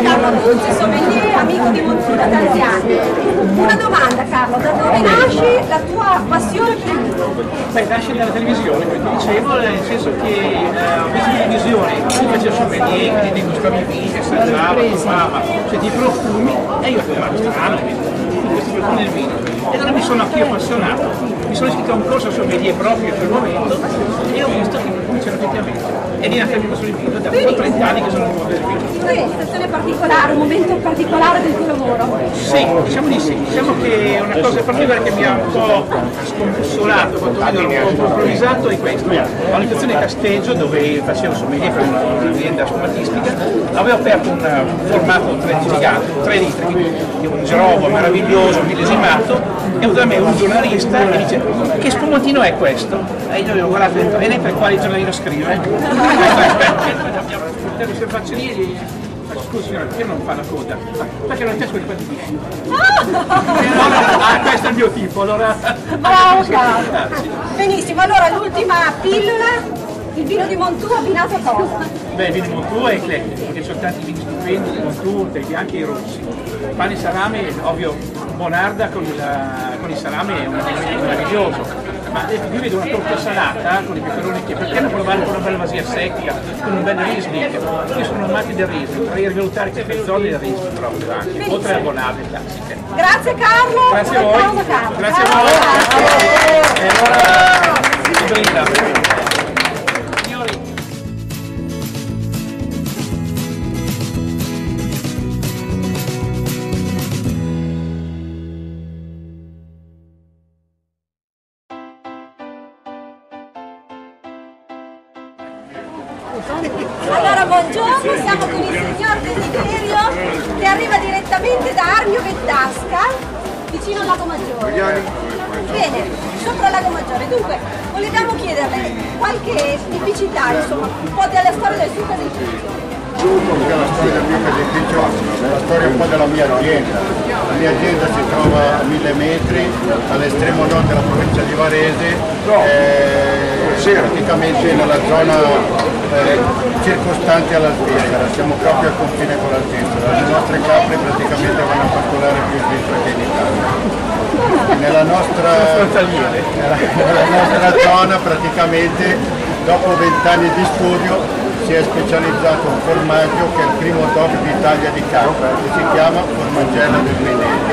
Carlo Buzzi, sommelier, amico di Montu da tanti anni. Una domanda Carlo, da dove nasce la tua passione per il vino? Beh, nasce dalla televisione, come ti dicevo, nel senso che eh, ho visto televisione, si faceva sommelier, quindi degustavi i vini, assaggiava, provava, cioè di profumi, e io ho detto, ma strano, questi profumi del vino. E allora mi sono anch'io appassionato, mi sono iscritto a un corso sommelier proprio in quel momento e ho visto che c'era effettivamente. E anche mi passo il vino, da 30 anni che sono un po' del vino. Una situazione particolare, un momento particolare del tuo lavoro? Sì, diciamo di sì. Diciamo che una cosa particolare che mi ha un po' scombussolato, quantomeno un po' improvvisato è questo. Ho una situazione a Casteggio dove facevo sommelier per un'azienda sfumatistica, avevo aperto un formato 3 gigato, 3 litri, quindi un gerobo meraviglioso, millesimato, e da me un giornalista e dice che spumantino è questo? E io avevo guardato dentro, e lei per quale giornalino scrive? Se faccio e scusi signora, perché non fa la coda? Perché non c'è po' di vino. Ah, questo è il mio tipo, allora... Bravo Carlo! Benissimo, allora l'ultima pillola, il vino di Montù abbinato a cosa? Beh, il vino di Montù è eclettico, perché ci sono tanti vini stupendi di Montù, dei bianchi e i rossi. Pane e salame, ovvio, Bonarda con, il- con il salame è un alimento meraviglioso. Ma io vedo una torta salata con i peperoni che perché non provare con una bella vasia secca, con un bel Riesling? Io sono amante del Riesling, vorrei rivalutare queste zone del Riesling proprio anche, oltre a Bonarda classiche. Grazie Carlo! Grazie a voi. Grazie a voi. E allora si brinda. Allora buongiorno, siamo con il signor Desiderio che arriva direttamente da Armio Vettasca, vicino al Lago Maggiore. Bene, sopra il Lago Maggiore. Dunque, volevamo chiederle qualche tipicità, insomma, un po' della storia del suo caseificio. Perché la storia del mio caseificio è la storia un po' della mia azienda. La mia azienda si trova a mille metri all'estremo nord della provincia di Varese, eh, praticamente nella zona eh, circostante alla Svizzera, siamo proprio al confine con la Svizzera. Le nostre capre praticamente vanno a pascolare più in Svizzera che in Italia. Nella nostra, nella, nella nostra zona praticamente dopo vent'anni di studio si è specializzato un formaggio che è il primo DOC d'Italia di capra che si chiama Formagella del.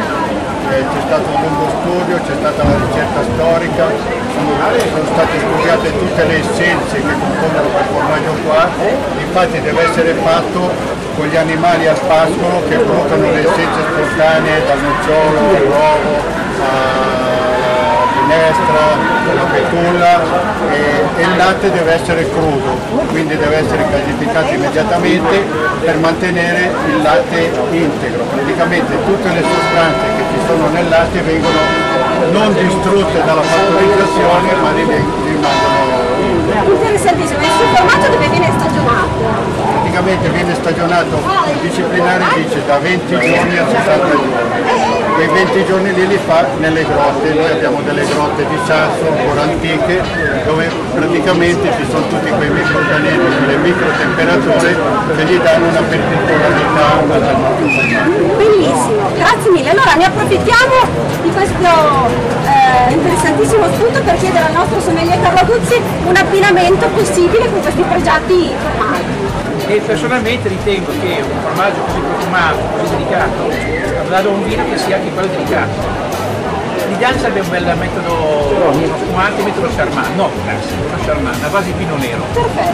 Eh, c'è stato un lungo studio, c'è stata la ricerca storica, sono, state studiate tutte le essenze che compongono quel formaggio qua, infatti deve essere fatto con gli animali al pascolo che producono le essenze spontanee dal nocciolo, all'uovo, minestra, alla betulla e, e il latte deve essere crudo, quindi deve essere gasificato immediatamente per mantenere il latte integro. Praticamente tutte le sostanze che ci sono nel latte vengono non distrutte dalla fattorizzazione ma rimangono Interessantissimo, suo formaggio dove viene stagionato? Praticamente viene stagionato, il disciplinare dice da 20 giorni a 60 giorni. Quei 20 giorni lì li fa nelle grotte, noi abbiamo delle grotte di sasso ancora antiche dove praticamente ci sono tutti quei microorganismi, quelle microtemperature che gli danno una particolarità. Benissimo, grazie mille. Allora ne approfittiamo di questo eh, interessantissimo spunto per chiedere al nostro sommelier Carlo Guzzi un abbinamento possibile con questi pregiati formaggi. E personalmente ritengo che un formaggio così profumato, così delicato, dare un vino che sia anche quello delicato. L'ideale sarebbe un bel metodo, uno spumante, metodo Charmat, no classico, uno Charmat, a base di vino nero.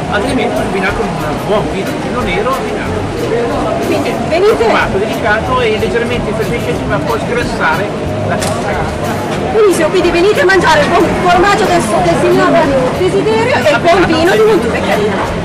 Altrimenti combinato con un buon vino vino nero abbinato. Quindi venite, Profumato, delicato e leggermente effervescente ma può sgrassare la textura. benissimo, quindi venite a mangiare il buon formaggio del, del signor Desiderio e il buon vino di